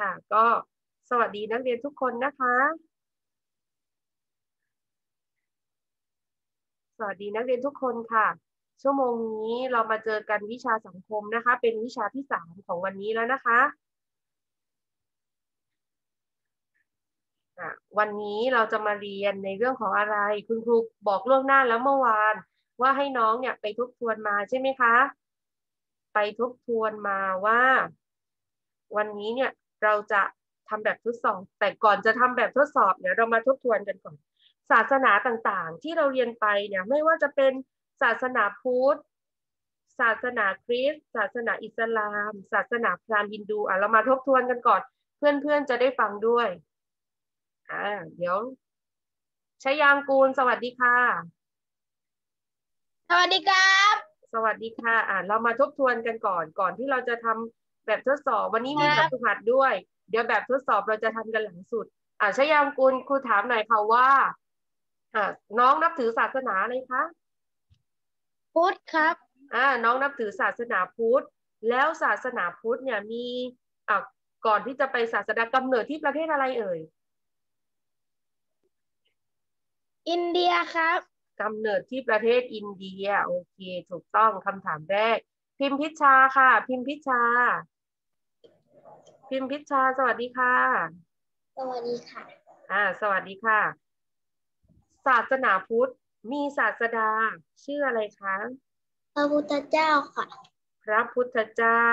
ค่ะ ก็สวัสดีนักเรียนทุกคนนะคะ สวัสดีนักเรียนทุกคนค่ะ ชั่วโมงนี้เรามาเจอกันวิชาสังคมนะคะ เป็นวิชาที่สามของวันนี้แล้วนะคะวันนี้เราจะมาเรียนในเรื่องของอะไร คุณครูบอกล่วงหน้าแล้วเมื่อวาน ว่าให้น้องเนี่ยไปทบทวนมาใช่ไหมคะ ไปทบทวนมาว่า วันนี้เนี่ย เราจะทำแบบทดสอบ แต่ก่อนจะทำแบบทดสอบเนี่ยเรามาทบทวนกันก่อน ศาสนาต่างๆ ที่เราเรียนไปเนี่ยไม่ว่าจะเป็นศาสนาพุทธศาสนาคริสต์ศาสนาอิสลาม ศาสนาพราหมณ์ฮินดูอะเรามาทบทวนกันก่อน เพื่อนๆจะได้ฟังด้วยอ่าเดี๋ยวชยางกูลสวัสดีค่ะ สวัสดีครับ สวัสดีค่ะ อ่าเรามาทบทวนกันก่อนก่อนที่เราจะทำ แบบทดสอบวันนี้มีแบบฝึกหัดด้วย เดี๋ยวแบบทดสอบเราจะทำกันหลังสุด อ่าชยางกูลครูถามหน่อยค่ะว่าอ่าน้องนับถือศาสนาอะไรคะพุทธครับอ่าน้องนับถือศาสนาพุทธ แล้วศาสนาพุทธเนี่ยมีอ่าก่อนที่จะไปศาสนากำเนิดที่ประเทศอะไรเอ่ยอินเดียครับกำเนิดที่ประเทศอินเดีย โอเค ถูกต้องคำถามแรก พิมพิชาค่ะ พิมพิชา พิมพิชา สวัสดีค่ะ สวัสดีค่ะ อ่า สวัสดีค่ะ ศาสนาพุทธมีศาสดา ชื่ออะไรคะ พระพุทธเจ้าค่ะ พระพุทธเจ้า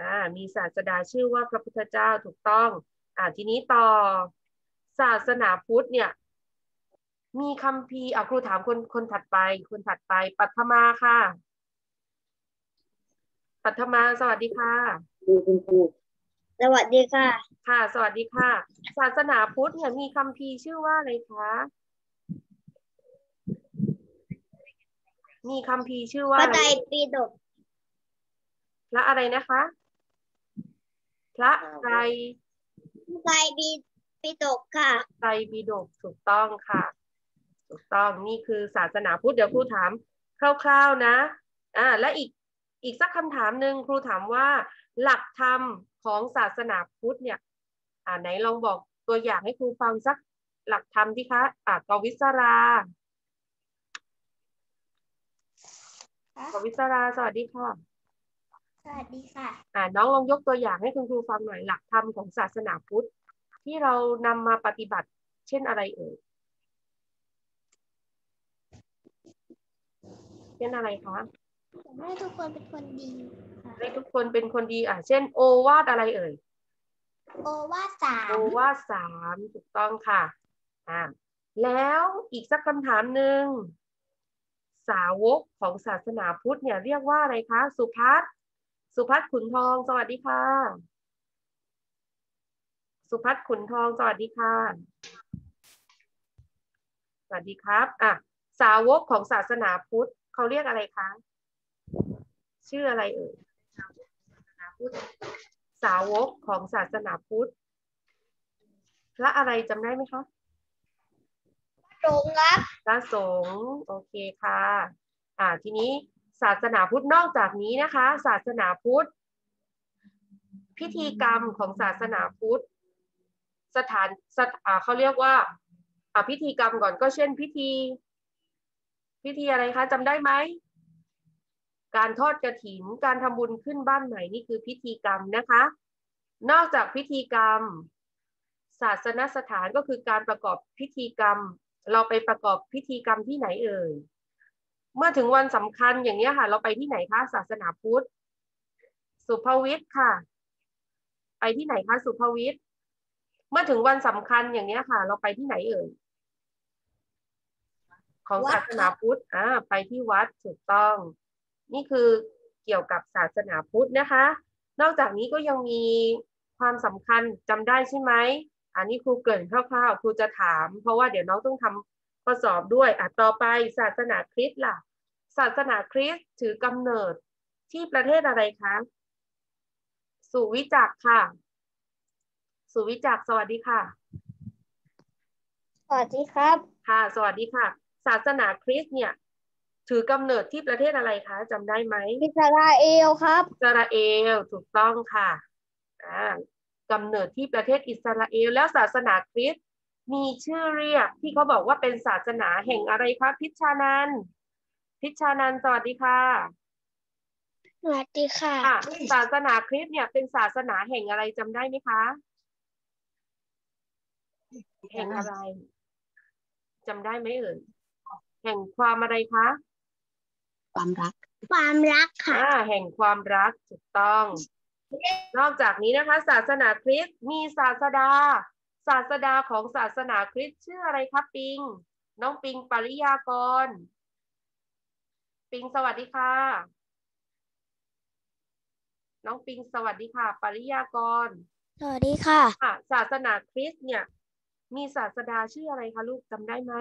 อ่า มีศาสดาชื่อว่าพระพุทธเจ้าถูกต้อง อ่า ทีนี้ต่อ ศาสนาพุทธเนี่ย มีคำพีอะครูถามคนคนถัดไป คนถัดไป ปัทมาค่ะ ปัทมา สวัสดีค่ะ สวัสดีค่ะ ค่ะ สวัสดีค่ะ ศาสนาพุทธเนี่ยมีคำพีร์ชื่อว่าอะไรคะ มีคำพีร์ชื่อว่าพระอะไรไตรปิฎกพระอะไรนะคะ พระไตรพระไตรปิฎกค่ะไตรปิฎกถูกต้องค่ะ ถูกต้องนี่คือศาสนาพุทธเดี๋ยวครูถามคร่าวๆนะ อ่า และอีกอีกสักคำถามหนึ่งครูถามว่า หลักธรรมของศาสนาพุทธเนี่ยอ่าไหนลองบอกตัวอย่างให้ครูฟังสักหลักธรรมที่คะอ่ากวิศรากวิศราสวัสดีค่ะ สวัสดีค่ะอ่าน้องลองยกตัวอย่างให้คุณครูฟังหน่อยหลักธรรมของศาสนาพุทธ ที่เรานำมาปฏิบัติ เช่นอะไรเอ่ยเช่นอะไรคะผมให้ทุกคนเป็นคนดีค่ะ ให้ทุกคนเป็นคนดีอะเช่น โอวาทอะไรเอ่ย โอวาทสาโอมวาทสามถูกต้องค่ะอ่าแล้วอีกสักคำถามหนึ่งสาวกของศาสนาพุทธเนี่ยเรียกว่าอะไรคะ สุพัฒน์สุพัฒน์ขุนทอง สวัสดีค่ะ สุพัฒน์ขุนทอง สวัสดีค่ะ สวัสดีครับอะสาวกของศาสนาพุทธเขาเรียกอะไรคะ ชื่ออะไรเอ่ย สาวกของศาสนาพุทธ พระอะไรจำได้ไหมคะตรงครับพระสงฆ์โอเคค่ะ อ่าทีนี้ศาสนาพุทธนอกจากนี้นะคะ ศาสนาพุทธ พิธีกรรมของศาสนาพุทธ สถานสถอ่าเขาเรียกว่าอ่าพิธีกรรมก่อนก็เช่นพิธี พิธีอะไรคะจำได้ไหม การทอดกระถิน การทำบุญขึ้นบ้านใหม่นี่คือพิธีกรรมนะคะ นอกจากพิธีกรรม ศาสนสถานก็คือการประกอบพิธีกรรม เราไปประกอบพิธีกรรมที่ไหนเอ่ย เมื่อถึงวันสำคัญอย่างนี้ค่ะ เราไปที่ไหนคะศาสนาพุทธ สุภวิทย์ค่ะ ไปที่ไหนคะสุภวิทย์ เมื่อถึงวันสำคัญอย่างนี้ค่ะ เราไปที่ไหนเอ่ยของศาสนาพุทธอ่าไปที่วัดถูกต้อง นี่คือเกี่ยวกับศาสนาพุทธนะคะ นอกจากนี้ก็ยังมีความสำคัญจำได้ใช่ไหมอันนี้ครูเกริ่นคร่าวๆครูจะถาม เพราะว่าเดี๋ยวน้องต้องทำข้อสอบด้วยอะต่อไปศาสนาคริสต์ล่ะ ศาสนาคริสต์ถือกำเนิดที่ประเทศอะไรคะสุวิจักรค่ะ สุวิจักรสวัสดีค่ะ สวัสดีครับ ค่ะ สวัสดีค่ะศาสนาคริสต์เนี่ย ถือกำเนิดที่ประเทศอะไรคะจำได้ไหมอิสราเอลครับอิสราเอลถูกต้องค่ะอ่ากำเนิดที่ประเทศอิสราเอลแล้วศาสนาคริสต์มีชื่อเรียกที่เขาบอกว่าเป็นศาสนาแห่งอะไรคะพิชชานันท์พิชชานันท์สวัสดีค่ะสวัสดีค่ะอะ ศาสนาคริสต์เนี่ยเป็นศาสนาแห่งอะไรจำได้ไหมคะ แห่งอะไรจำได้ไหมเอ่ยแห่งความอะไรคะ ความรัก ความรักค่ะ อ่าแห่งความรักถูกต้อง นอกจากนี้นะคะ ศาสนาคริสต์มีศาสดา ศาสดาของศาสนาคริสต์ชื่ออะไรครับปิง น้องปิงปริยากร ปิงสวัสดีค่ะ น้องปิงสวัสดีค่ะ ปริยากร สวัสดีค่ะ ค่ะ ศาสนาคริสต์เนี่ย มีศาสดาชื่ออะไรคะลูกจำได้ไหม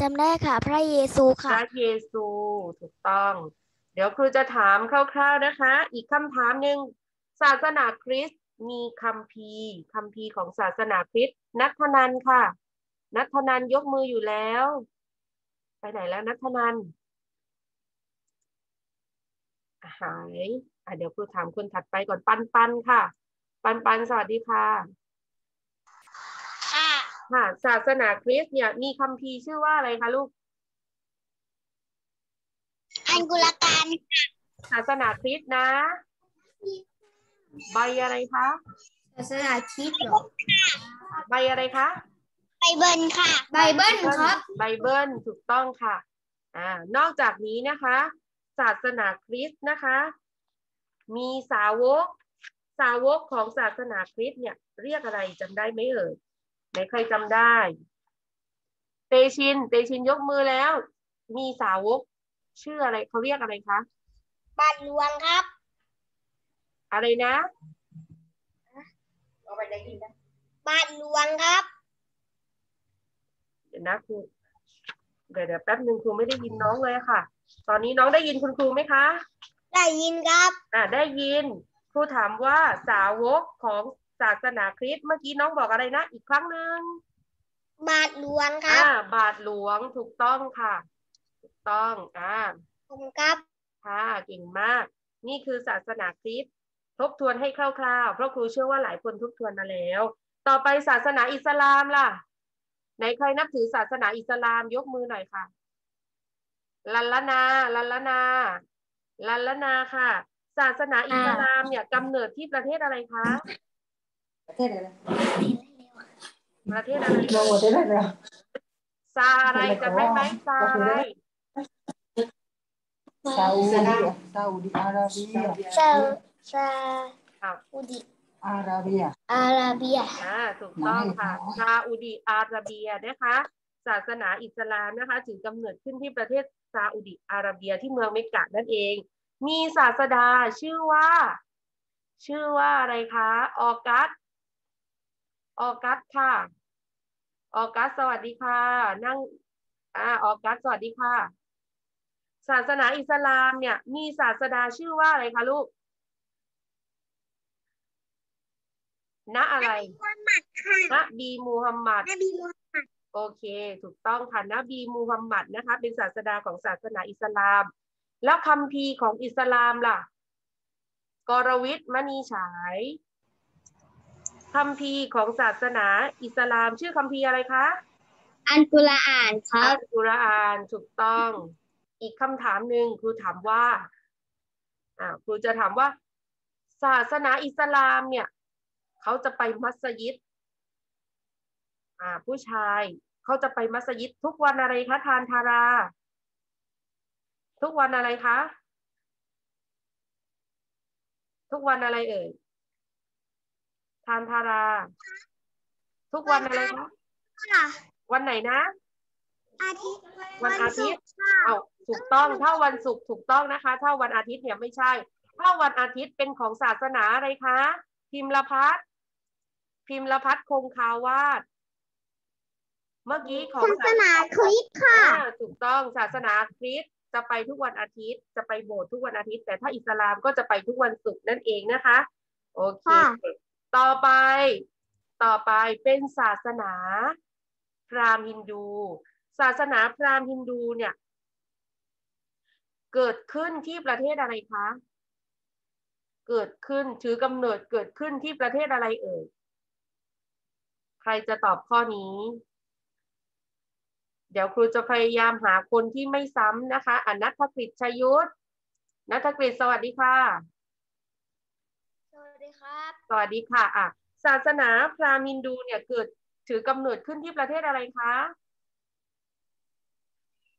จำได้ค่ะ พระเยซูพค่ะ ระเยซูถูกต้อง เดี๋ยวครูจะถามคร่าวๆนะคะ อีกคำถามหนึ่งศาสนาคริสต์มีคัมภีร์คัมภีร์ของศาสนาคริสต์นัทธนันค่ะ นัทธนันยกมืออยู่แล้ว ไปไหนแล้วนัทธนันอะหายอะเดี๋ยวครูถามคนถัดไปก่อนปันปันค่ะ ปันปันสวัสดีค่ะ ค่ะค่ะ ศาสนาคริสต์เนี่ยมีคัมภีร์ชื่อว่าอะไรคะลูก อันกุลการศาสนาคริสต์นะ ใบอะไรคะศาสนาคริสต์เหรอ ใบอะไรคะ ไบเบิลค่ะ ไบเบิลครับ ไบเบิลถูกต้องค่ะ อ่า นอกจากนี้นะคะ ศาสนาคริสต์นะคะ มีสาวก สาวกของศาสนาคริสต์เนี่ย เรียกอะไรจำได้ไหมเอ่ย ไหนใครจำได้ เตชิน เตชินยกมือแล้ว มีสาวก ชื่ออะไรเขาเรียกอะไรคะบาทหลวงครับ อะไรนะบาทหลวงครับ เดี๋ยวนะครูเดี๋ยวเดี๋ยวแป๊บหนึ่งครูไม่ได้ยินน้องเลยอะค่ะ ตอนนี้น้องได้ยินคุณครูไหมคะ ได้ยินครับ อ่าได้ยิน ครูถามว่าสาวกของ ศาสนาคริสต์เมื่อกี้น้องบอกอะไรนะ อีกครั้งหนึ่งบาทหลวงคอ่ารับบาทหลวงถูกต้องค่ะ ถูกต้องอ่า ผมครับ ค่ะเก่งมาก นี่คือศาสนาคริสต์ทบทวนให้คร่าวๆ เพราะครูเชื่อว่าหลายคนทบทวนมาแล้ว ต่อไปศาสนาอิสลามล่ะไหนใครนับถือศาสนาอิสลามยกมือหน่อยค่ะ ลันละนา ลันละนา ลันละนาค่ะ ศาสนาอิสลามเนี่ยกำเนิดที่ประเทศอะไรคะ ประเทศอะไรประเทศอะไรมองประเทศอะไรซาอะไรจำได้ไหมซาอะไรซาอุดิซาอุดิอาระเบียซาซาครับอุดิอาระเบียอาราเบียอ่าถูกต้องค่ะซาอุดิอาระเบียนะคะ ศาสนาอิสลามนะคะถือกำเนิดขึ้นที่ประเทศซาอุดิอาระเบียที่เมืองเมกะนั่นเอง มีศาสดาชื่อว่า ชื่อว่าอะไรคะ ออกัส ออกัสค่ะ ออกัสสวัสดีค่ะ นั่งอ่าออกัสสวัสดีค่ะ ศาสนาอิสลามเนี่ย มีศาสดาชื่อว่าอะไรคะลูกณอะไรค่ะนบีมูฮัมมัดนบีมูฮัมมัดโอเค ถูกต้องค่ะนบีมูฮัมมัดนะคะ เป็นศาสดาของศาสนาอิสลาม แล้วคัมภีร์ของอิสลามล่ะ กรวิทย์มณีฉาย คัมภีร์ของศาสนาอิสลามชื่อคัมภีร์อะไรคะอันกุรอานครัอับลกุรอานถูกต้อง อีกคำถามหนึ่งครูถามว่าอ่าครูจะถามว่า ศาสนาอิสลามเนี่ยเขาจะไปมัสยิดอ่าผู้ชายเขาจะไปมัสยิดทุกวันอะไรคะทานทารา ทุกวันอะไรคะ ทุกวันอะไรเอ่ย ทานทารา ทุกวันอะไรคะค่ะ วันไหนนะ อาทิตย์วันอาทิตย์ศุกร์ค่ะเอาถูกต้องถ้าวันศุกร์ถูกต้องนะคะ ถ้าวันอาทิตย์เนี่ยไม่ใช่ ถ้าวันอาทิตย์เป็นของศาสนาอะไรคะ พิมพ์ละพัฒน์พิมพ์ละพัฒน์คงคาวาสเมื่อกี้ของศาสนาคริสต์ค่ะอ่าถูกต้องศาสนาคริสต์จะไปทุกวันอาทิตย์ จะไปโบสถ์ทุกวันอาทิตย์ แต่ถ้าอิสลามก็จะไปทุกวันศุกร์นั่นเองนะคะ โอเคค่ะ ต่อไปต่อไปเป็นศาสนาพราหมณ์ฮินดู ศาสนาพราหมณ์ฮินดูเนี่ยเกิดขึ้นที่ประเทศอะไรคะ เกิดขึ้นถือกำเนิดเกิดขึ้นที่ประเทศอะไรเอ่ย ใครจะตอบข้อนี้ เดี๋ยวครูจะพยายามหาคนที่ไม่ซ้ำนะคะอนัทกฤษชยุทธนัทกฤษสวัสดีค่ะสวัสดีครับ สวัสดีค่ะอะศาสนาพราหมณ์ฮินดูเนี่ยเกิดถือกำเนิดขึ้นที่ประเทศอะไรคะ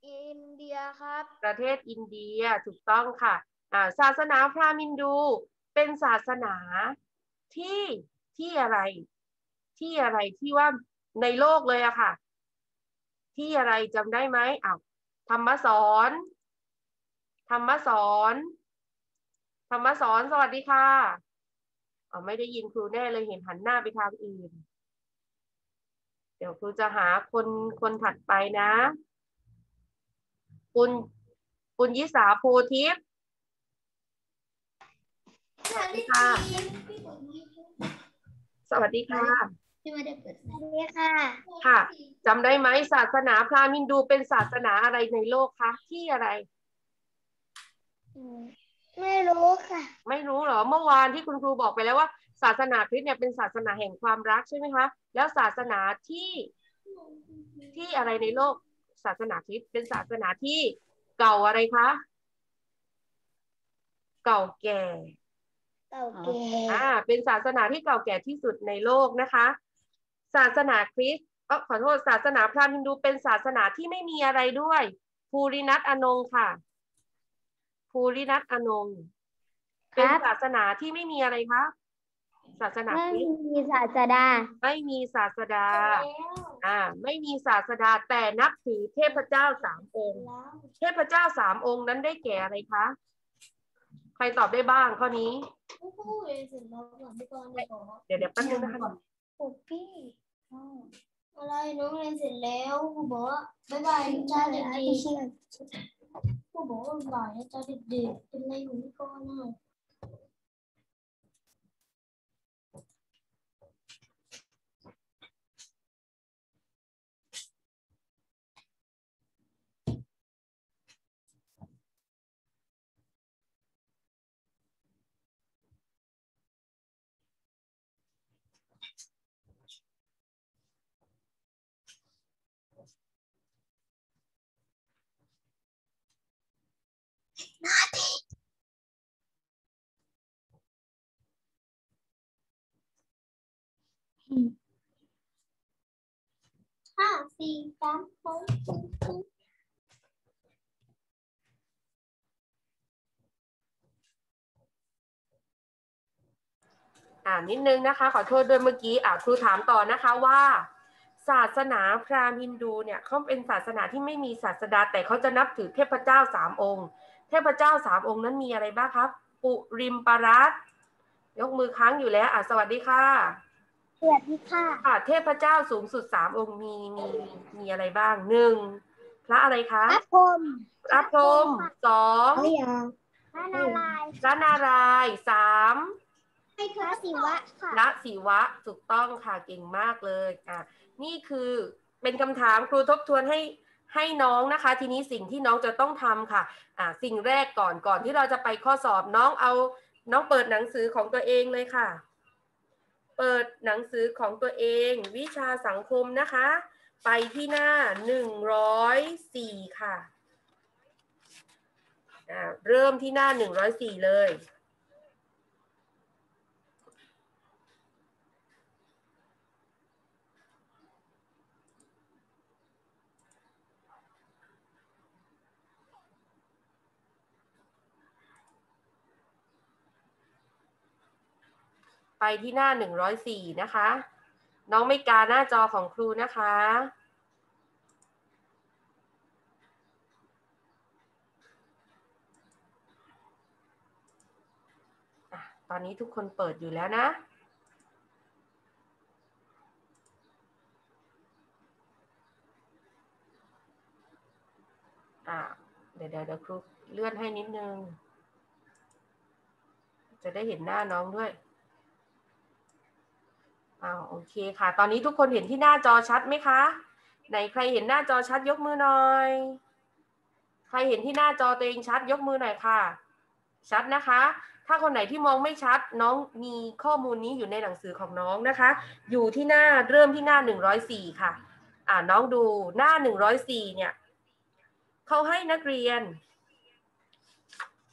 อินเดียครับ ประเทศอินเดียถูกต้องค่ะอ่าศาสนาพราหมณ์ฮินดูเป็นศาสนาที่ที่อะไรที่อะไรที่ว่าในโลกเลยอะค่ะ ที่อะไรจำได้ไหมอ้าวธรรมสอนธรรมสอนธรรมสอนสวัสดีค่ะ อ๋อไม่ได้ยินครูแน่เลยเห็นหันหน้าไปทางอื่น เดี๋ยวครูจะหาคนคนถัดไปนะปุณปุณยิสาโพทิพย์สวัสดีค่ะ สวัสดีค่ะที่ไม่ได้เปิดสวัสดีค่ะ ค่ะจำได้ไหมศาสนาพราหมณ์ฮินดูเป็นศาสนาอะไรในโลกคะที่อะไร ไม่รู้ค่ะ ไม่รู้เหรอเมื่อวานที่คุณครูบอกไปแล้วว่า ศาสนาคริสต์เนี่ยเป็นศาสนาแห่งความรักใช่ไหมคะ แล้วศาสนาที่ที่อะไรในโลก ศาสนาคริสต์เป็นศาสนาที่เก่าอะไรคะ เก่าแก่เต่าแก่อ่าเป็นศาสนาที่เก่าแก่ที่สุดในโลกนะคะ ศาสนาคริสต์เออขอโทษศาสนาพราหมณ์ฮินดูเป็นศาสนาที่ไม่มีอะไรด้วยภูรินัทอนงค์ค่ะ ภูรินัทอนงค์เป็นศาสนาที่ไม่มีอะไรคะศาสนาไม่คริสต์มีศาสดา ไม่มีศาสดา อ่า ไม่มีศาสดาแต่นับถือเทพเจ้าสามองค์ เทพเจ้าสามองค์นั้นได้แก่อะไรคะ ใครตอบได้บ้างข้อนี้ เดี๋ยวเดี๋ยวแป๊บนึงนะคะโอ้พี่อะไรน้องเรียนเสร็จแล้วครูบอกว่าบ๊ายบายจ้าเด็กๆครูบอกว่าบ๊าย cô bố gọi cho được điều trên đây của con này 4, 8, 4, 9, 9. À, นิดนึงนะคะ ขอโทษด้วยเมื่อกี้อ่าครูถามต่อนะคะว่า ศาสนาพราหมณ์ฮินดูเนี่ยเขาเป็นศาสนาที่ไม่มีศาสดา แต่เขาจะนับถือเทพเจ้าสามองค์ เทพเจ้าสามองค์นั้นมีอะไรบ้างครับ ปุริมปรัตยกมือค้างอยู่แล้วอะสวัสดีค่ะ สวัสดีค่ะค่ะเทพเจ้าสูงสุดสามองค์มีมีมีอะไรบ้างหนึ่งพระอะไรคะพระพรหมพระพรหมสองพระยาพระนารายณ์พระนารายณ์สามพระศิวะค่ะพระศิวะถูกต้องค่ะเก่งมากเลยอะนี่คือเป็นคำถามครูทบทวนให้ให้น้องนะคะ ทีนี้สิ่งที่น้องจะต้องทำค่ะอะสิ่งแรกก่อนก่อนที่เราจะไปข้อสอบน้องเอาน้องเปิดหนังสือของตัวเองเลยค่ะ เปิดหนังสือของตัวเองวิชาสังคมนะคะ ไปที่หน้าหนึ่งร้อยสี่ค่ะะเริ่มที่หน้าหนึ่งร้อยสี่เลย ไปที่หน้าหนึ่งร้อยสี่นะคะ น้องไม่กาหน้าจอของครูนะคะตอนนี้ทุกคนเปิดอยู่แล้วนะ เดี๋ยวเดี๋ยวครูเลื่อนให้นิดนึง จะได้เห็นหน้าน้องด้วย อ้าวโอเคค่ะ ตอนนี้ทุกคนเห็นที่หน้าจอชัดไหมคะ ไหนใครเห็นหน้าจอชัดยกมือหน่อย ใครเห็นที่หน้าจอตัวเองชัดยกมือหน่อยค่ะ ชัดนะคะ ถ้าคนไหนที่มองไม่ชัดน้องมีข้อมูลนี้อยู่ในหนังสือของน้องนะคะ อยู่ที่หน้าเริ่มที่หน้า 104 ค่ะ อ่าน้องดูหน้า 104 เนี่ยเขาให้นักเรียน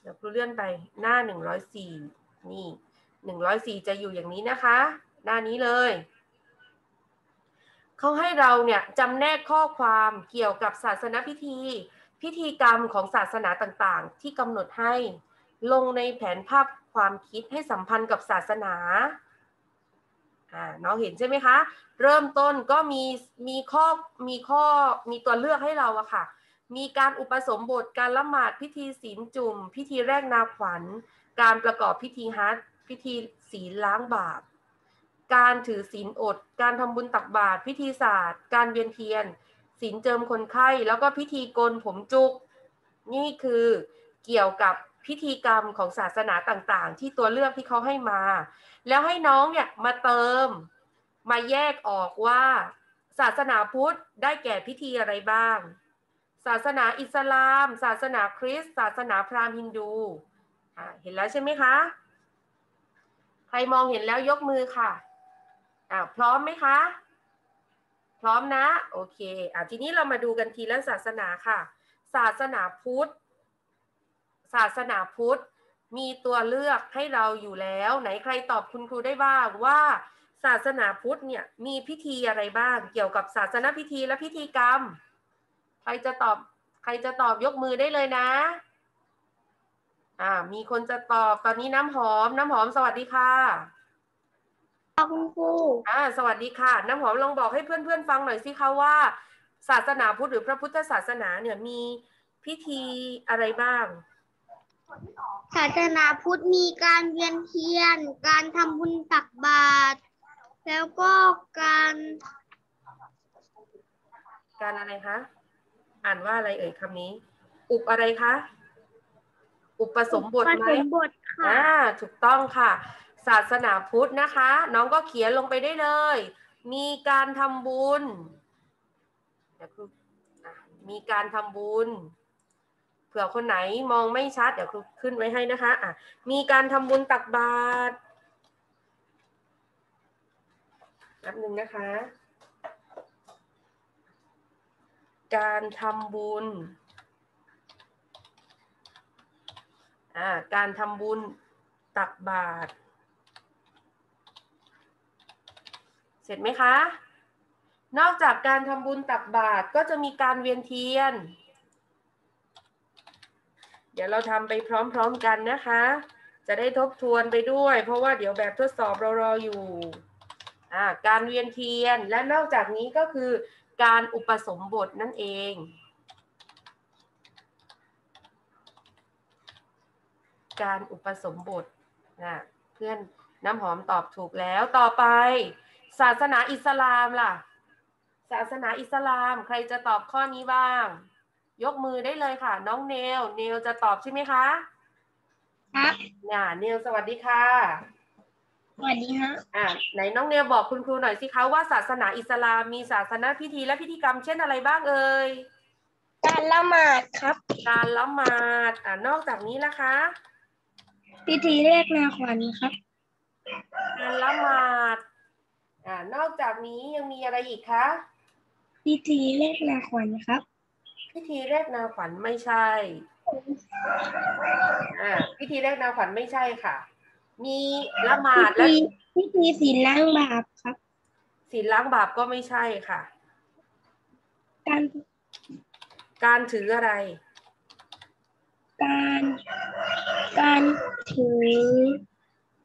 เดี๋ยวครูเลื่อนไปหน้า 104 นี่ 104 จะอยู่อย่างนี้นะคะ หน้านี้เลยเขาให้เราเนี่ยจำแนกข้อความเกี่ยวกับศาสนพิธี พิธีกรรมของศาสนาต่างๆ ที่กำหนดให้ลงในแผนภาพความคิดให้สัมพันธ์กับศาสนาอ่าน้องเห็นใช่ไหมคะ เริ่มต้นก็มีมีข้อมีข้อมีตัวเลือกให้เราอะค่ะ มีการอุปสมบทการละหมาดพิธีศีลจุ่ม พิธีแรกนาขวัญ การประกอบพิธีฮัจญ์พิธีศีลล้างบาป การถือศีลอด การทำบุญตักบาตรพิธีศาสตร์ การเวียนเทียนศีลเจิมคนไข้ แล้วก็พิธีโกนผมจุก นี่คือเกี่ยวกับพิธีกรรมของศาสนาต่างๆ ที่ตัวเลือกที่เขาให้มา แล้วให้น้องเนี่ยมาเติมมาแยกออกว่า ศาสนาพุทธได้แก่พิธีอะไรบ้าง ศาสนาอิสลาม ศาสนาคริสต์ศาสนาพราหมณ์ฮินดูเห็นแล้วใช่ไหมคะ ใครมองเห็นแล้วยกมือค่ะ อ่าพร้อมไหมคะ พร้อมนะ โอเคอะทีนี้เรามาดูกันทีละศาสนาค่ะ ศาสนาพุทธ ศาสนาพุทธ มีตัวเลือกให้เราอยู่แล้ว ไหนใครตอบคุณครูได้บ้างว่า ศาสนาพุทธเนี่ยมีพิธีอะไรบ้าง เกี่ยวกับศาสนาพิธีและพิธีกรรม ใครจะตอบใครจะตอบยกมือได้เลยนะอ่ามีคนจะตอบตอนนี้น้ำหอม น้ำหอมสวัสดีค่ะ คุณครูอ่าสวัสดีค่ะ น้ำหอมลองบอกให้เพื่อนๆฟังหน่อยสิคะว่า ศาสนาพุทธหรือพระพุทธศาสนาเนี่ยมีพิธีอะไรบ้าง ศาสนาพุทธมีการเวียนเทียน การทำบุญตักบาตรแล้วก็การการอะไรคะ อ่านว่าอะไรเอ่ยคำนี้ อุปอะไรคะ อุปสมบทผไหมสมบทค่ะ อ่า ถูกต้องค่ะ ศาสนาพุทธนะคะ น้องก็เขียนลงไปได้เลย มีการทำบุญเดี๋ยวครูอะมีการทำบุญ เผื่อคนไหนมองไม่ชัด เดี๋ยวครูขึ้นไว้ให้นะคะอะมีการทำบุญตักบาตรแป๊บหนึ่งนะคะ การทำบุญอ่าการทำบุญตักบาตร เสร็จไหมคะ นอกจากการทำบุญตักบาตรก็จะมีการเวียนเทียน เดี๋ยวเราทำไปพร้อมๆกันนะคะ จะได้ทบทวนไปด้วย เพราะว่าเดี๋ยวแบบทดสอบเรารออยู่ การเวียนเทียนและนอกจากนี้ก็คือการอุปสมบทนั่นเองการอุปสมบทนะเพื่อนน้ำหอมตอบถูกแล้วต่อไป ศาสนาอิสลามล่ะ ศาสนาอิสลามใครจะตอบข้อนี้บ้าง ยกมือได้เลยค่ะ น้องเนลเนลจะตอบใช่ไหมคะครับน่ะเนลสวัสดีค่ะ สวัสดีฮะอ่าไหนน้องเนลบอกคุณครูหน่อยสิคะว่าศาสนาอิสลามมีศาสนพิธีและพิธีกรรมเช่นอะไรบ้างเอ่ยการละหมาดครับ การละหมาดอ่านอกจากนี้ล่ะคะ พิธีเรียกนาขวัญครับ การละหมาด อ่านอกจากนี้ยังมีอะไรอีกคะพิธีเรียกนาขวัญครับ พิธีแรกนาขวัญไม่ใช่อ่าพิธีแรกนาขวัญไม่ใช่ค่ะ มีละหมาพิดและธีพิธีศีลล้างบาปครับศีลล้างบาปก็ไม่ใช่ค่ะ การการถืออะไร การการถือ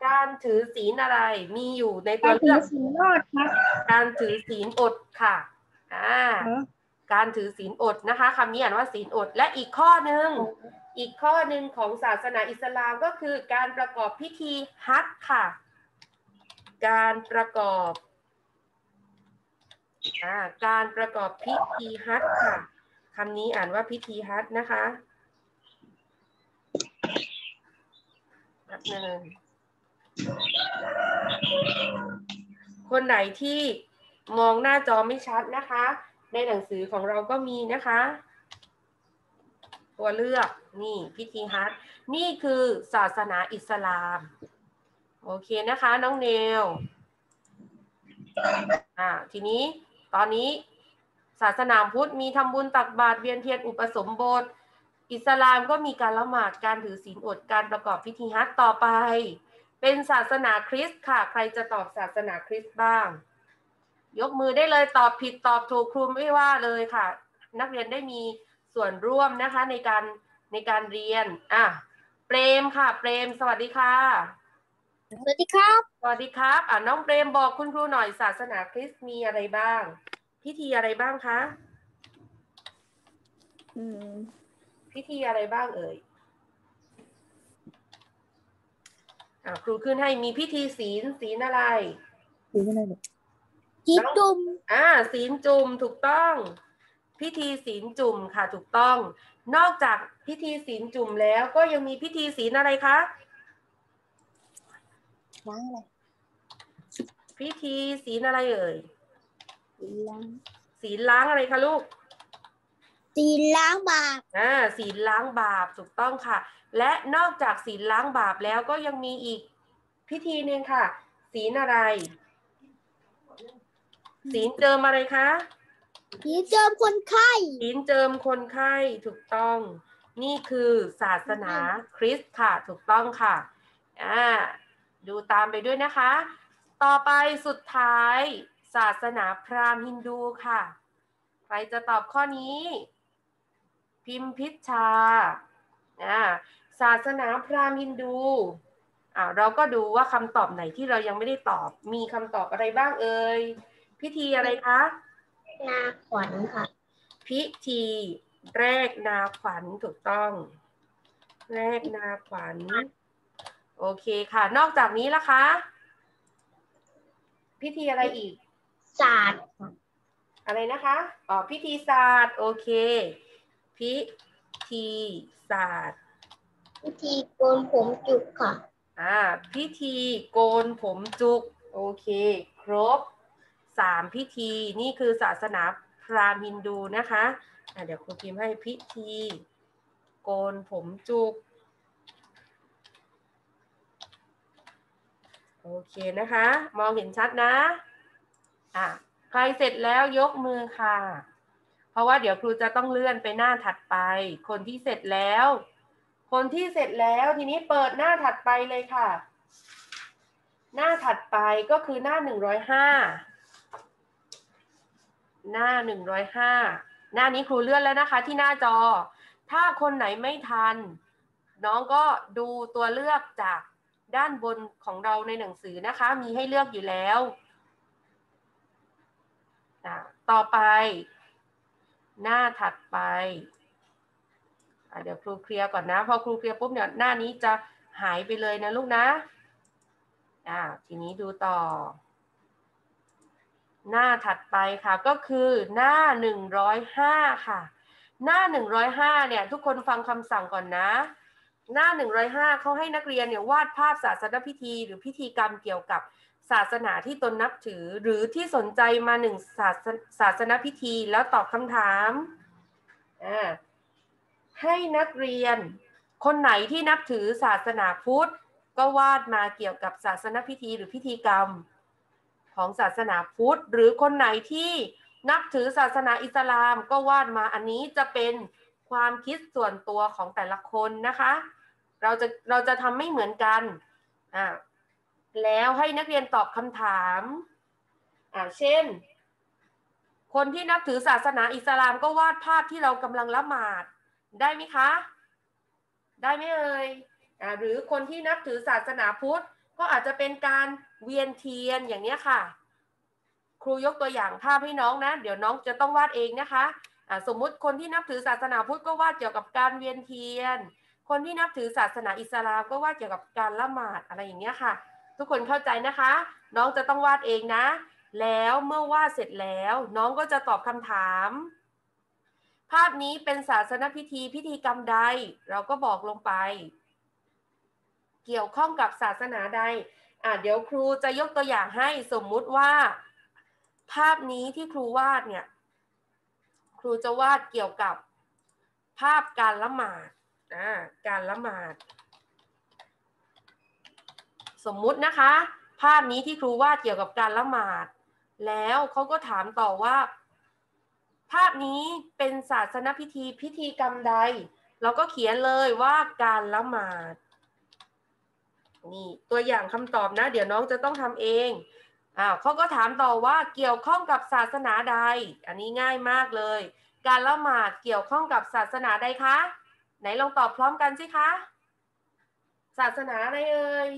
การถือศีลอะไร มีอยู่ในตักาวรถืเลืออกศีลรอดครับการถือศีลอดค่ะอ่าอ๋อการถือศีลอดนะคะคำนี้อ่านว่าศีลอด และอีกข้อหนึ่งอีกข้อหนึ่งของศาสนาอิสลามก็คือการประกอบพิธีฮัจญ์ค่ะ การประกอบอ่าการประกอบพิธีฮัจญ์ค่ะคำนี้อ่านว่าพิธีฮัจญ์นะคะแป๊บหนึ่ง คนไหนที่มองหน้าจอไม่ชัดนะคะ ในหนังสือของเราก็มีนะคะ ตัวเลือกนี่พิธีฮัทนี่คือศาสนาอิสลาม โอเคนะคะ น้องเนวอ่าทีนี้ตอนนี้ศาสนาพุทธมีทำบุญตักบาตรเวียนเทียนอุปสมบท อิสลามก็มีการละหมาดการถือศีลอดการประกอบพิธีฮัจญ์ต่อไป เป็นศาสนาคริสต์ค่ะ ใครจะตอบศาสนาคริสต์บ้าง ยกมือได้เลยตอบผิดตอบถูกครูไม่ว่าเลยค่ะ นักเรียนได้มีส่วนร่วมนะคะในการในการเรียนอะเปรมค่ะ เปรมสวัสดีค่ะสวัสดีครับ สวัสดีครับอ่าน้องเปรมบอกคุณครูหน่อยศาสนาคริสต์มีอะไรบ้าง พิธีอะไรบ้างคะอืมพิธีอะไรบ้างเอ่ย อ่า ครูขึ้นให้มีพิธีศีลศีลอะไรจิตตุมอ่าศีลจุ่มถูกต้อง พิธีศีลจุ่มค่ะถูกต้อง นอกจากพิธีศีลจุ่มแล้วก็ยังมีพิธีศีลอะไรคะล้างอะไรพิธีศีลอะไรเอ่ยล้างศีลล้างอะไรคะลูก ตีล้างบาปอ่าศีลล้างบาปถูกต้องค่ะ และนอกจากศีลล้างบาปแล้วก็ยังมีอีกพิธีหนึ่งค่ะ ศีลอะไร ศีลเจิมอะไรคะผีเจิมคนไข้ศีลเจิมคนไข้ถูกต้อง นี่คือศาสนาคริสต์ค่ะ ถูกต้องค่ะอ่าดูตามไปด้วยนะคะ ต่อไปสุดท้าย ศาสนาพราหมณ์ฮินดูค่ะ ใครจะตอบข้อนี้ พิมพิชชาอ่าศาสนาพราหมณ์ฮินดูอ่าเราก็ดูว่าคำตอบไหนที่เรายังไม่ได้ตอบ มีคำตอบอะไรบ้างเอ่ย พิธีอะไรคะนาขวัญค่ะ พิธีแรกนาขวัญถูกต้อง แรกนาขวัญ โอเคค่ะ นอกจากนี้ล่ะคะ พิธีอะไรอีก ศาสตร์ อะไรนะคะ อ๋อ พิธีศาสตร์ โอเค พิธีศาสตร์ พิธีโกนผมจุกค่ะ อ่า พิธีโกนผมจุก โอเค ครบสามพิธีนี่คือศาสนาพราหมณ์ฮินดูนะคะอะเดี๋ยวครูพิมพ์ให้พิธี โกนผมจุก โอเคนะคะ มองเห็นชัดนะ อะ ใครเสร็จแล้วยกมือค่ะ เพราะว่าเดี๋ยวครูจะต้องเลื่อนไปหน้าถัดไป คนที่เสร็จแล้ว คนที่เสร็จแล้วทีนี้เปิดหน้าถัดไปเลยค่ะ หน้าถัดไปก็คือหน้าหนึ่งร้อยห้าหน้าหนึ่งร้อยห้าหน้านี้ครูเลื่อนแล้วนะคะ ที่หน้าจอ ถ้าคนไหนไม่ทัน น้องก็ดูตัวเลือกจากด้านบนของเราในหนังสือนะคะ มีให้เลือกอยู่แล้ว ต่อไป หน้าถัดไปเดี๋ยวครูเคลียร์ก่อนนะ พอครูเคลียร์ปุ๊บเนี่ยหน้านี้จะหายไปเลยนะลูกนะอ่าทีนี้ดูต่อ หน้าถัดไปค่ะก็คือหน้าหนึ่งร้อยห้าค่ะ หน้าหนึ่งร้อยห้าเนี่ยทุกคนฟังคำสั่งก่อนนะ หน้าหนึ่งร้อยห้าเขาให้นักเรียนเนี่ยวาดภาพศาสนพิธีหรือพิธีกรรมเกี่ยวกับ ศาสนาที่ตนนับถือ หรือที่สนใจมาหนึ่งศาสนศาสนพิธีแล้วตอบคำถามให้นักเรียน คนไหนที่นับถือศาสนาพุทธ ก็วาดมาเกี่ยวกับศาสนพิธีหรือพิธีกรรม ของศาสนาพุทธ หรือคนไหนที่นับถือศาสนาอิสลามก็วาดมาอันนี้จะเป็นความคิดส่วนตัวของแต่ละคนนะคะ เราจะเราจะทำไม่เหมือนกันอ่า แล้วให้นักเรียนตอบคำถามอ่าเช่น คนที่นับถือศาสนาอิสลามก็วาดภาพที่เรากำลังละหมาดได้ไหมคะ ได้ไหมเอ่ยอ่าหรือคนที่นับถือศาสนาพุทธก็อาจจะเป็นการเวียนเทียนอย่างนี้ค่ะ ครูยกตัวอย่างภาพให้น้องนะ เดี๋ยวน้องจะต้องวาดเองนะคะสมมุติคนที่นับถือศาสนาพุทธก็วาดเกี่ยวกับการเวียนเทียน คนที่นับถือศาสนาอิสลามก็วาดเกี่ยวกับการละหมาดอะไรอย่างเงี้ยค่ะ ทุกคนเข้าใจนะคะ น้องจะต้องวาดเองนะ แล้วเมื่อวาดเสร็จแล้ว น้องก็จะตอบคำถาม ภาพนี้เป็นศาสนพิธีพิธีกรรมใด เราก็บอกลงไป เกี่ยวข้องกับศาสนาใดอะเดี๋ยวครูจะยกตัวอย่างให้สมมุติว่า ภาพนี้ที่ครูวาดเนี่ย ครูจะวาดเกี่ยวกับภาพการละหมาดอ่าการละหมาด สมมุตินะคะ ภาพนี้ที่ครูวาดเกี่ยวกับการละหมาด แล้วเขาก็ถามต่อว่า ภาพนี้เป็นศาสนพิธีพิธีกรรมใด เราก็เขียนเลยว่าการละหมาดนี่ตัวอย่างคำตอบนะ เดี๋ยวน้องจะต้องทำเองอ้าวเขาก็ถามต่อว่าเกี่ยวข้องกับศาสนาใด อันนี้ง่ายมากเลย การละหมาดเกี่ยวข้องกับศาสนาใดคะ ไหนลองตอบพร้อมกันสิคะ ศาสนาอะไรเอ่ย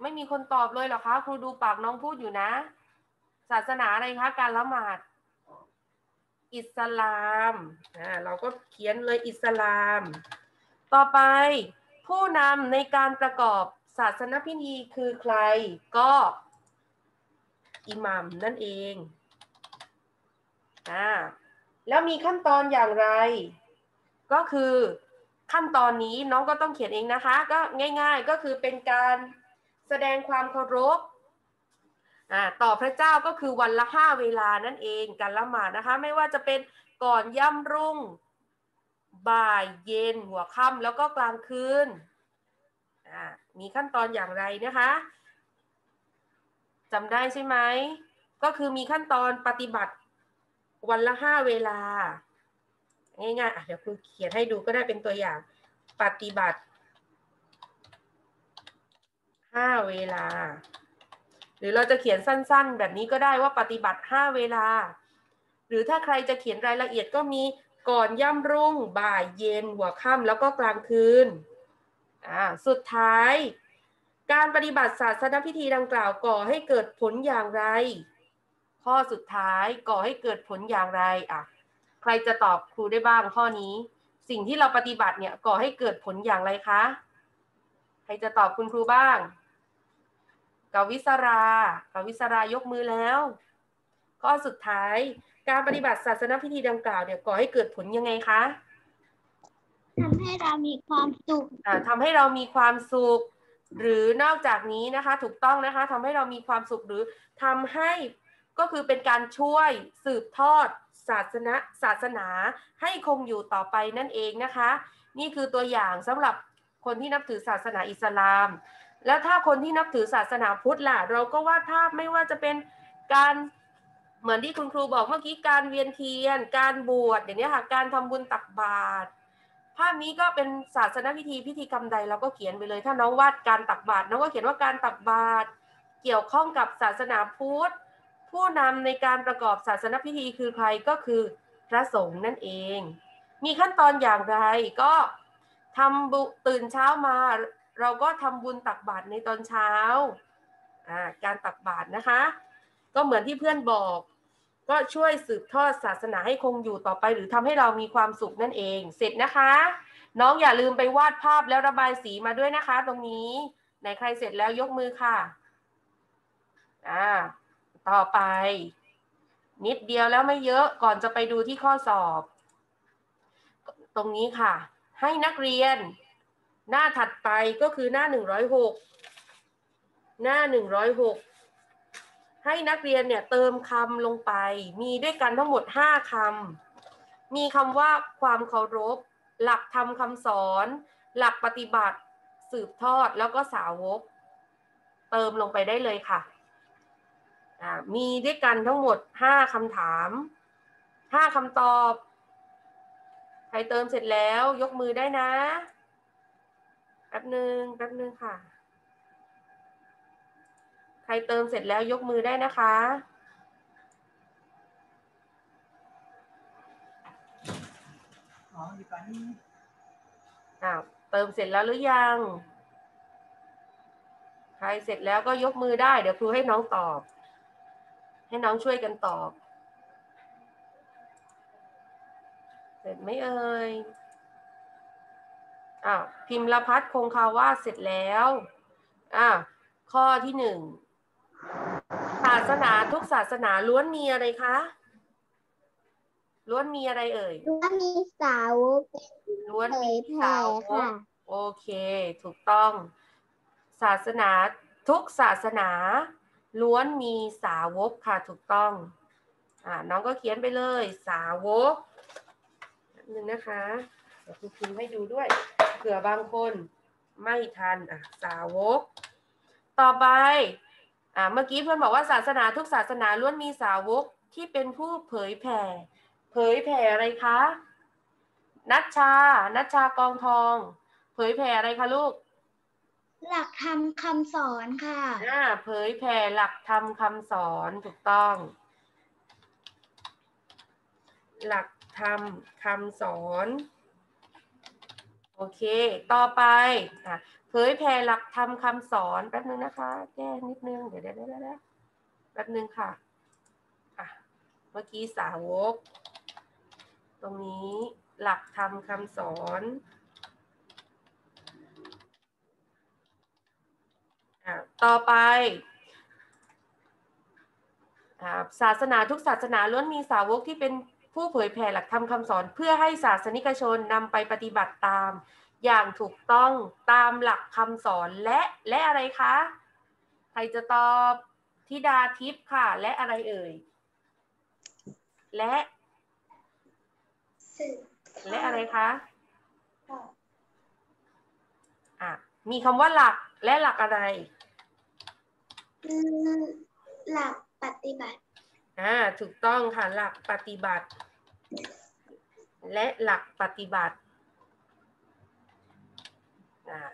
ไม่มีคนตอบเลยเหรอคะ ครูดูปากน้องพูดอยู่นะ ศาสนาอะไรคะ การละหมาด อิสลามอ่าเราก็เขียนเลยอิสลาม ต่อไป ผู้นำในการประกอบศาสนพิธีคือใครก็อิหมัมนั่นเองอ่าแล้วมีขั้นตอนอย่างไร ก็คือขั้นตอนนี้น้องก็ต้องเขียนเองนะคะ ก็ง่าย ๆก็คือเป็นการ แสดงความเคารพต่อพระเจ้าก็คือวันละห้าเวลานั่นเองการละหมาดนะคะ ไม่ว่าจะเป็นก่อนย่ำรุ่ง บ่ายเย็น หัวค่ำแล้วก็กลางคืนมีขั้นตอนอย่างไรนะคะจำได้ใช่ไหมก็คือมีขั้นตอนปฏิบัติวันละห้าเวลา ง่ายๆเดี๋ยวครูเขียนให้ดูก็ได้เป็นตัวอย่างปฏิบัติ ห้าเวลา หรือเราจะเขียนสั้นๆ แบบนี้ก็ได้ว่าปฏิบัติห้าเวลา หรือถ้าใครจะเขียนรายละเอียดก็มีก่อนย่ำรุ่ง บ่ายเย็น หัวค่ำแล้วก็กลางคืนอ่าสุดท้าย การปฏิบัติศาสนพิธีดังกล่าวก่อให้เกิดผลอย่างไร ข้อสุดท้ายก่อให้เกิดผลอย่างไรอะใครจะตอบครูได้บ้างข้อนี้ สิ่งที่เราปฏิบัติเนี่ยก่อให้เกิดผลอย่างไรคะ ใครจะตอบคุณครูบ้าง กวิสรากวิสรายกมือแล้ว ข้อสุดท้ายการปฏิบัติศาสนพิธีดังกล่าวเนี่ยก่อให้เกิดผลยังไงคะทำให้เรามีความสุขอ่าทำให้เรามีความสุข หรือนอกจากนี้นะคะ ถูกต้องนะคะทำให้เรามีความสุขหรือทำให้ก็คือเป็นการช่วยสืบทอดศาสนาศาสนาให้คงอยู่ต่อไปนั่นเองนะคะ นี่คือตัวอย่างสำหรับคนที่นับถือศาสนาอิสลาม แล้วถ้าคนที่นับถือศาสนาพุทธล่ะ เราก็วาดภาพไม่ว่าจะเป็นการเหมือนที่คุณครูบอกเมื่อกี้การเวียนเทียน การบวชอย่างนี้ค่ะการทำบุญตักบาตรภาพนี้ก็เป็นศาสนพิธีพิธีกรรมใดเราก็เขียนไปเลย ถ้าน้องวาดการตักบาตรน้องก็เขียนว่าการตักบาตรเกี่ยวข้องกับศาสนาพุทธผู้นำในการประกอบศาสนพิธีคือใครก็คือพระสงฆ์นั่นเอง มีขั้นตอนอย่างไรก็ทำบุตื่นเช้ามา เราก็ทำบุญตักบาตรในตอนเช้า การตักบาตรนะคะ ก็เหมือนที่เพื่อนบอก ก็ช่วยสืบทอดศาสนาให้คงอยู่ต่อไป หรือทำให้เรามีความสุขนั่นเอง เสร็จนะคะ น้องอย่าลืมไปวาดภาพแล้วระบายสีมาด้วยนะคะ ตรงนี้ไหนใครเสร็จแล้วยกมือค่ะอ่าต่อไป นิดเดียวแล้วไม่เยอะก่อนจะไปดูที่ข้อสอบ ตรงนี้ค่ะ ให้นักเรียน หน้าถัดไปก็คือหน้าหนึ่งร้อยหกหน้าหนึ่งร้อยหกให้นักเรียนเนี่ยเติมคำลงไป มีด้วยกันทั้งหมดห้าคำ มีคำว่าความเคารพ หลักธรรมคำสอน หลักปฏิบัติ สืบทอด แล้วก็สาวก เติมลงไปได้เลยค่ะอ่ามีด้วยกันทั้งหมดห้าคำถามห้าคำตอบ ใครเติมเสร็จแล้วยกมือได้นะ แป๊บหนึ่งแป๊บหนึ่งค่ะ ใครเติมเสร็จแล้วยกมือได้นะคะอ๋อดีกว่านี้อ้าวเติมเสร็จแล้วหรือยัง ใครเสร็จแล้วก็ยกมือได้ เดี๋ยวครูให้น้องตอบ ให้น้องช่วยกันตอบ เสร็จไหมเอ่ย อ้าวพิมพ์ละพัฒน์คงคาว่าเสร็จแล้วอ้าวข้อที่หนึ่งศาสนาทุกศาสนาล้วนมีอะไรคะล้วนมีอะไรเอ่ยว่ามีสาวกล้วนเผมียแผ่สาวกค่ะโอเค ถูกต้อง ศาสนาทุกศาสนา ล้วนมีสาวกค่ะถูกต้องอ่าน้องก็เขียนไปเลย สาวกแป๊บนึงนะคะเดี๋ยวครูพิมพ์ให้ดูด้วยเผื่อบางคนไม่ทันอะสาวก ต่อไปอ่าเมื่อกี้เพื่อนบอกว่าศาสนาทุกศาสนาล้วนมีสาวกที่เป็นผู้เผยแผ่ เผยแผ่อะไรคะนัชชา นัชชากองทอง เผยแผ่อะไรคะลูก หลักธรรมคำสอนค่ะอ่าเผยแผ่หลักธรรมคำสอนถูกต้อง หลักธรรมคำสอน โอเค ต่อไปอะเผยแผ่หลักธรรมคำสอนแป๊บนึงนะคะแก้นิดนึงเดี๋ยวเดี๋ยวเดี๋ยวเดี๋ยวแป๊บนึงค่ะอะ เมื่อกี้สาวก ตรงนี้หลักธรรมคำสอนอะต่อไปอ่าศาสนาทุกศาสนาล้วนมีสาวกที่เป็น ผู้เผยแผ่หลักธรรมคำสอนเพื่อให้ศาสนิกชนนำไปปฏิบัติตาม อย่างถูกต้องตามหลักคำสอนและและอะไรคะ ใครจะตอบธิดาทิพย์ค่ะ และอะไรเอ่ย และสืบและอะไรคะอะมีคำว่าหลักและหลักอะไร หลักปฏิบัติอ่าถูกต้องค่ะหลักปฏิบัติ และหลักปฏิบัติ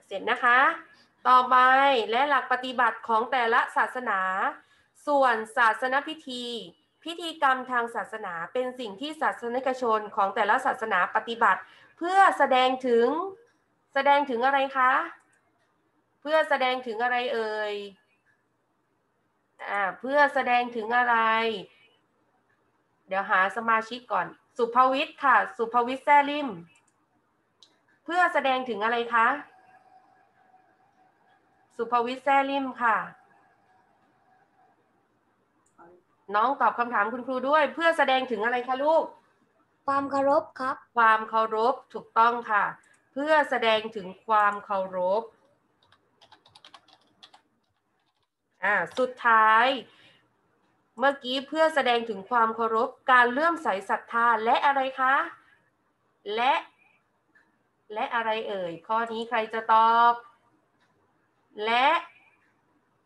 เสร็จนะคะ ต่อไปและหลักปฏิบัติของแต่ละศาสนา ส่วนศาสนพิธี พิธีกรรมทางศาสนาเป็นสิ่งที่ศาสนิกชนของแต่ละศาสนาปฏิบัติ เพื่อแสดงถึงแสดงถึงอะไรคะ เพื่อแสดงถึงอะไรเอ่ยอ่าเพื่อแสดงถึงอะไร เดี๋ยวหาสมาชิกก่อน สุภวิทย์ค่ะ สุภวิทย์แซ่ลิม เพื่อแสดงถึงอะไรคะ สุภวิทย์แซ่ลิมค่ะ น้องตอบคำถามคุณครูด้วย เพื่อแสดงถึงอะไรคะลูก ความเคารพครับ ความเคารพถูกต้องค่ะ เพื่อแสดงถึงความเคารพอ่าสุดท้าย เมื่อกี้เพื่อแสดงถึงความเคารพการเลื่อมใสศรัทธาและอะไรคะ และ และอะไรเอ่ย ข้อนี้ใครจะตอบ และ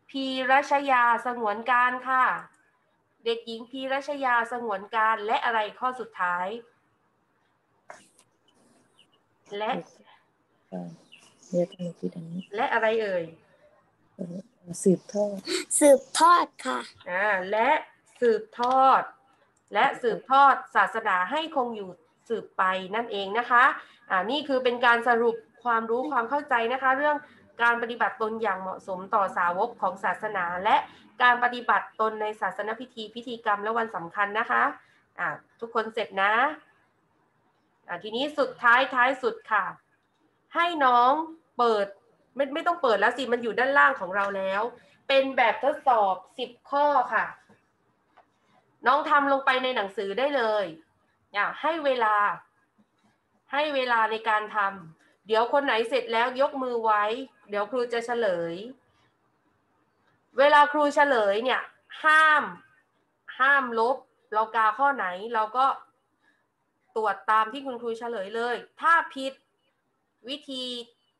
พีรัชยาสงวนการค่ะ เด็กหญิงพีรัชยาสงวนการและอะไรข้อสุดท้าย และอ่าเรียกกันที่ดังนี้และอะไรเอ่ยเอ่อ สืบทอด สืบทอดค่ะ อ่าและสืบทอด และสืบทอดศาสนาให้คงอยู่สืบไปนั่นเองนะคะ อ่านี่คือเป็นการสรุปความรู้ความเข้าใจนะคะ เรื่องการปฏิบัติตนอย่างเหมาะสมต่อสาวกของศาสนา และการปฏิบัติตนในศาสนพิธีพิธีกรรมและวันสำคัญนะคะอ่าทุกคนเสร็จนะอ่าทีนี้สุดท้ายท้ายสุดค่ะ ให้น้องเปิด ไม่ไม่ต้องเปิดแล้วสิมันอยู่ด้านล่างของเราแล้ว เป็นแบบทดสอบ 10 ข้อค่ะ น้องทำลงไปในหนังสือได้เลยอะให้เวลา ให้เวลาในการทำเดี๋ยวคนไหนเสร็จแล้วยกมือไว้ เดี๋ยวครูจะเฉลย เวลาครูเฉลยเนี่ย ห้าม ห้ามลบ เรากาข้อไหนเราก็ตรวจตามที่คุณครูเฉลยเลย ถ้าผิดวิธี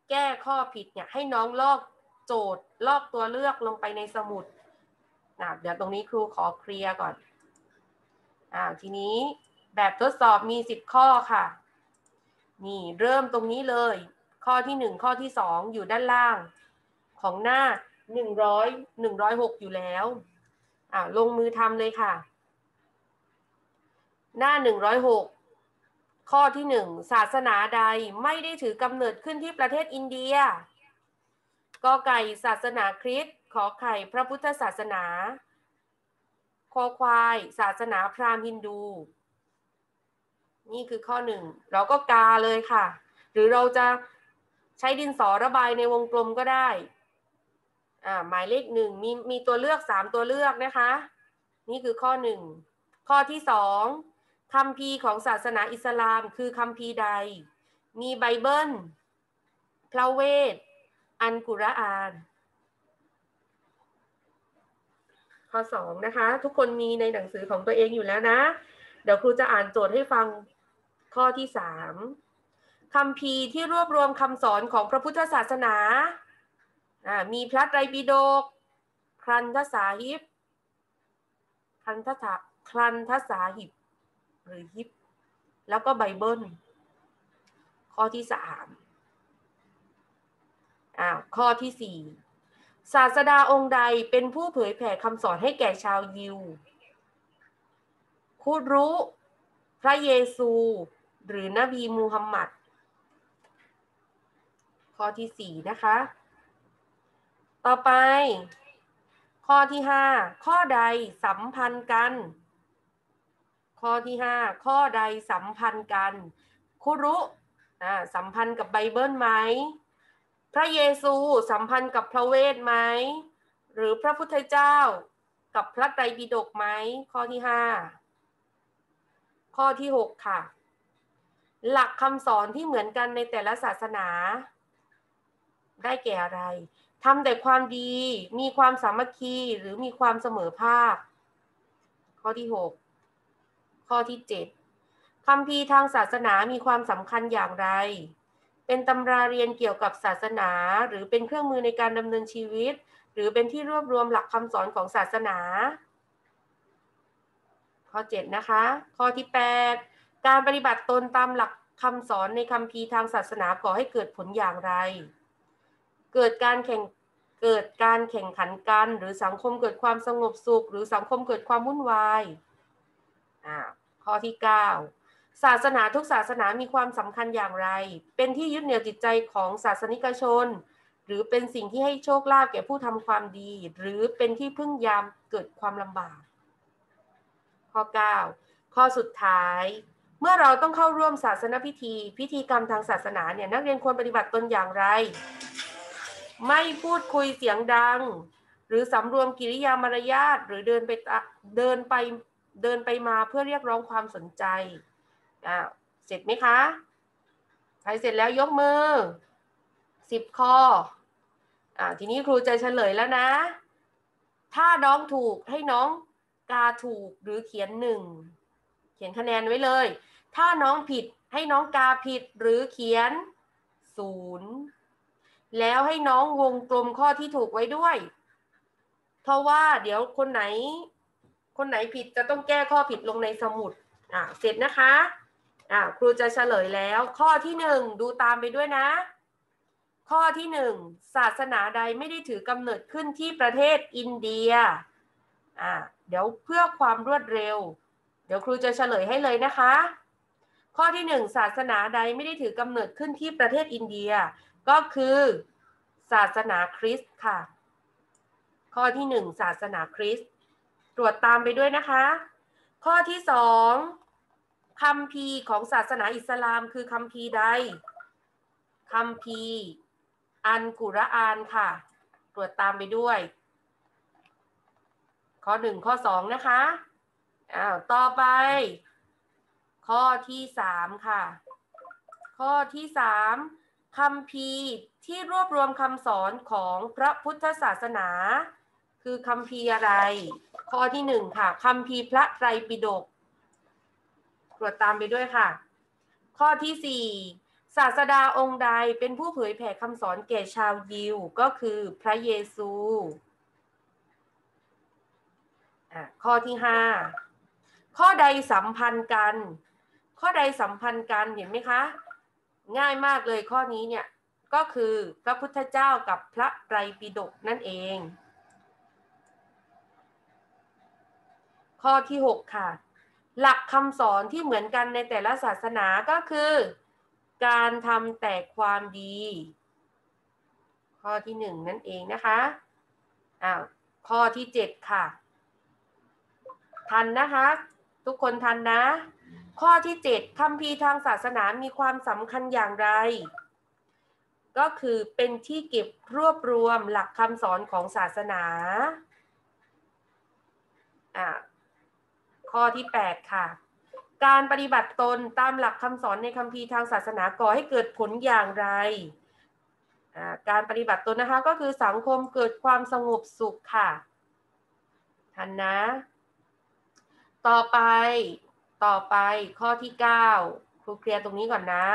แก้ข้อผิดเนี่ยให้น้องลอกโจทย์ ลอกตัวเลือกลงไปในสมุดนะเดี๋ยวตรงนี้ครูขอเคลียร์ก่อนอ่าทีนี้แบบทดสอบมี 10 ข้อค่ะ นี่เริ่มตรงนี้เลย ข้อที่ 1 ข้อที่ 2 อยู่ด้านล่าง ของหน้า 100 106 อยู่แล้วอ่าลงมือทำเลยค่ะ หน้า 106 ข้อที่1ศาสนาใดไม่ได้ถือกำเนิดขึ้นที่ประเทศอินเดียกอไก่ศาสนาคริสต์ขอไข่พระพุทธศาสนา คอควาย ศาสนาพราหมณ์ฮินดู นี่คือข้อหนึ่งเราก็กาเลยค่ะ หรือเราจะใช้ดินสอระบายในวงกลมก็ได้อ่าหมายเลขหนึ่งมีมีตัวเลือกสามตัวเลือกนะคะ นี่คือข้อหนึ่งข้อที่สอง คัมภีร์ของศาสนาอิสลามคือคัมภีร์ใด มีไบเบิล พระเวท อันกุรอาน ข้อสองนะคะ ทุกคนมีในหนังสือของตัวเองอยู่แล้วนะ เดี๋ยวครูจะอ่านโจทย์ให้ฟังข้อที่สามคำพีที่รวบรวมคำสอนของพระพุทธศาสนาอ่ามีพระไตรปิฎกครันทสาหิบครันทสาครันทสาหิบ หรือฮิบแล้วก็ไบเบิลข้อที่สามอ้าวข้อที่สี่ศาสดาองค์ใดเป็นผู้เผยแผ่คำสอนให้แก่ชาวยิวคูรู้พระเยซู หรือนบีมูฮัมมัด ข้อที่สี่นะคะ ต่อไป ข้อที่ห้าข้อใดสัมพันธ์กัน ข้อที่ห้าข้อใดสัมพันธ์กัน คุรุสัมพันธ์กับไบเบิลไหม พระเยซูสัมพันธ์กับพระเวทไหม หรือพระพุทธเจ้ากับพระไตรปิฎกไหม ข้อที่ห้าข้อที่หกค่ะ หลักคำสอนที่เหมือนกันในแต่ละศาสนา ได้แก่อะไรทำแต่ความดีมีความสามัคคีหรือมีความเสมอภาค ข้อที่หก ข้อที่เจ็ดคำพีร์ทางศาสนามีความสำคัญอย่างไร เป็นตำราเรียนเกี่ยวกับศาสนา หรือเป็นเครื่องมือในการดำเนินชีวิต หรือเป็นที่รวบรวมหลักคำสอนของศาสนา ข้อ 7 นะคะ ข้อที่ 8 การปฏิบัติตนตามหลักคำสอนในคำพีร์ทางศาสนาก่อให้เกิดผลอย่างไร เกิดการแข่งเกิดการแข่งขันกัน หรือสังคมเกิดความสงบสุข หรือสังคมเกิดความวุ่นวาย อ่าข้อที่ 9 ศาสนาทุกศาสนามีความสำคัญอย่างไร เป็นที่ยึดเหนี่ยวจิตใจของศาสนิกชน หรือเป็นสิ่งที่ให้โชคลาภแก่ผู้ทำความดี หรือเป็นที่พึ่งยามเกิดความลำบาก ข้อ 9 ข้อสุดท้าย เมื่อเราต้องเข้าร่วมศาสนพิธี พิธีกรรมทางศาสนาเนี่ยนักเรียนควรปฏิบัติตนอย่างไร ไม่พูดคุยเสียงดัง หรือสำรวมกิริยามารยาทหรือเดินไปเดินไป เดินไปมาเพื่อเรียกร้องความสนใจอ่าเสร็จไหมคะ ใครเสร็จแล้วยกมือสิบข้ออ่าทีนี้ครูจะเฉลยแล้วนะ ถ้าน้องถูกให้น้องกาถูกหรือเขียนหนึ่งเขียนคะแนนไว้เลย ถ้าน้องผิดให้น้องกาผิดหรือเขียนศูนย์แล้วให้น้องวงกลมข้อที่ถูกไว้ด้วย เพราะว่าเดี๋ยวคนไหน คนไหนผิดจะต้องแก้ข้อผิดลงในสมุดอ่าเสร็จนะคะอ่าครูจะเฉลยแล้ว ข้อที่หนึ่งดูตามไปด้วยนะ ข้อที่หนึ่งศาสนาใดไม่ได้ถือกำเนิดขึ้นที่ประเทศอินเดียอ่าเดี๋ยวเพื่อความรวดเร็ว เดี๋ยวครูจะเฉลยให้เลยนะคะ ข้อที่หนึ่งศาสนาใดไม่ได้ถือกำเนิดขึ้นที่ประเทศอินเดีย ก็คือ ศาสนาคริสต์ค่ะ ข้อที่หนึ่งศาสนาคริสต์ ตรวจตามไปด้วยนะคะ ข้อที่สองคำพีของศาสนาอิสลามคือคำพีใดคำพีอันกุรอานค่ะ ตรวจตามไปด้วย ข้อหนึ่งข้อสองนะคะอ้าวต่อไป ข้อที่สามค่ะ ข้อที่สามคำพีที่รวบรวมคำสอนของพระพุทธศาสนา คือคำพีอะไร ข้อที่หนึ่งค่ะคำพีพระไตรปิฎกตรวจตามไปด้วยค่ะ ข้อที่สี่ศาสดาองค์ใดเป็นผู้เผยแผ่คำสอนแก่ชาวยิวก็คือพระเยซูอะข้อที่ห้าข้อใดสัมพันธ์กัน ข้อใดสัมพันธ์กันเห็นไหมคะ ง่ายมากเลยข้อนี้เนี่ยก็คือพระพุทธเจ้ากับพระไตรปิฎกนั่นเอง ข้อที่ 6 ค่ะ หลักคำสอนที่เหมือนกันในแต่ละศาสนาก็คือ การทำแต่ความดี ข้อที่ 1 นั่นเองนะคะอ้าวข้อที่ 7 ค่ะ ทันนะคะ ทุกคนทันนะ ข้อที่ 7คำพีร์ทางศาสนามีความสำคัญอย่างไรก็คือเป็นที่เก็บรวบรวมหลักคำสอนของศาสนาอ่า ข้อที่ 8 ค่ะ การปฏิบัติตนตามหลักคำสอนในคัมภีร์ทางศาสนาก่อให้เกิดผลอย่างไร การปฏิบัติตนนะคะก็คือสังคมเกิดความสงบสุขค่ะทันนะ ต่อไปต่อไปข้อที่เก้าครูเคลียร์ตรงนี้ก่อนนะ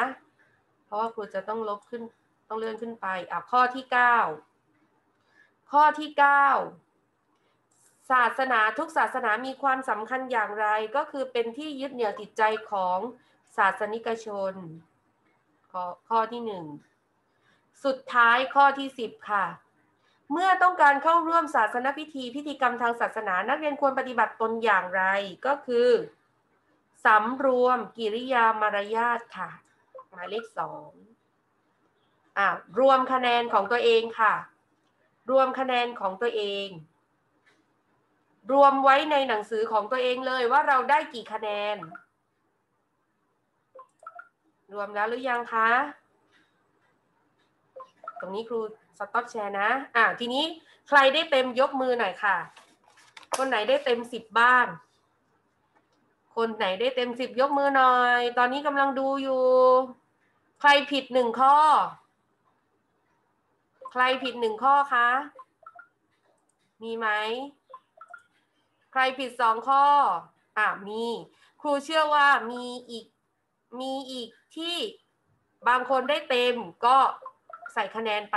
เพราะว่าครูจะต้องลบขึ้นต้องเลื่อนขึ้นไปอะข้อที่เก้าข้อที่เก้า ศาสนาทุกศาสนามีความสำคัญอย่างไรก็คือเป็นที่ยึดเหนี่ยวจิตใจของศาสนิกชน ข้อข้อที่หนึ่งสุดท้ายข้อที่สิบค่ะ เมื่อต้องการเข้าร่วมศาสนพิธีพิธีกรรมทางศาสนานักเรียนควรปฏิบัติตนอย่างไรก็คือสำรวมกิริยามารยาทค่ะ หมายเลขสองอ่ารวมคะแนนของตัวเองค่ะ รวมคะแนนของตัวเอง รวมไว้ในหนังสือของตัวเองเลยว่าเราได้กี่คะแนน รวมแล้วหรือยังคะ ตรงนี้ครูสต็อปแชร์นะ อ่าทีนี้ใครได้เต็มยกมือหน่อยค่ะ คนไหนได้เต็มสิบบ้าง คนไหนได้เต็มสิบยกมือหน่อย ตอนนี้กำลังดูอยู่ ใครผิดหนึ่งข้อ ใครผิดหนึ่งข้อคะ มีไหม ใครผิดสองข้ออะมี ครูเชื่อว่ามีอีกมีอีกที่บางคนได้เต็มก็ใส่คะแนนไป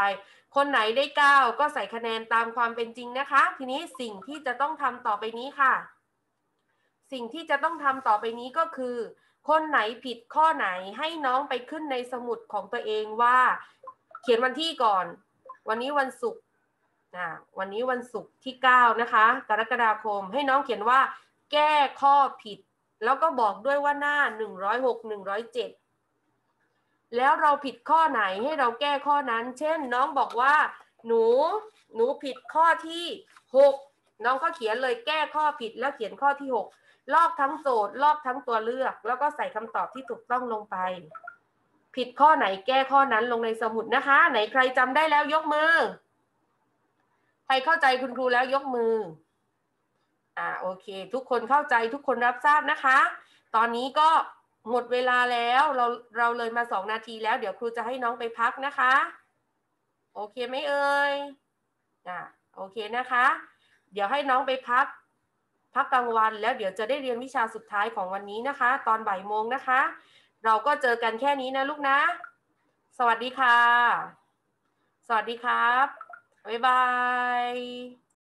คนไหนได้เก้าก็ใส่คะแนนตามความเป็นจริงนะคะ ทีนี้สิ่งที่จะต้องทำต่อไปนี้ค่ะ สิ่งที่จะต้องทำต่อไปนี้ก็คือ คนไหนผิดข้อไหนให้น้องไปขึ้นในสมุดของตัวเองว่า เขียนวันที่ก่อน วันนี้วันศุกร์ วันนี้วันศุกร์ที่ 9 นะคะ กรกฎาคมให้น้องเขียนว่า แก้ข้อผิด แล้วก็บอกด้วยว่าหน้า 106 107 แล้วเราผิดข้อไหนให้เราแก้ข้อนั้น เช่น น้องบอกว่า หนู หนูผิดข้อที่ 6 น้องก็เขียนเลยแก้ข้อผิดแล้วเขียนข้อที่ 6 ลอกทั้งโจทย์ ลอกทั้งตัวเลือก แล้วก็ใส่คำตอบที่ถูกต้องลงไป ผิดข้อไหนแก้ข้อนั้นลงในสมุดนะคะ ไหนใครจำได้แล้วยกมือ ใครเข้าใจคุณครูแล้วยกมือ อ่าโอเค ทุกคนเข้าใจทุกคนรับทราบนะคะ ตอนนี้ก็หมดเวลาแล้วเราเราเลยมาสองนาทีแล้ว เดี๋ยวครูจะให้น้องไปพักนะคะ โอเคไหมเอ่ยอ่าโอเคนะคะ เดี๋ยวให้น้องไปพัก พักกลางวันแล้วเดี๋ยวจะได้เรียนวิชาสุดท้ายของวันนี้นะคะ ตอนบ่ายโมงนะคะ เราก็เจอกันแค่นี้นะลูกนะ สวัสดีค่ะ สวัสดีครับ บ๊ายบาย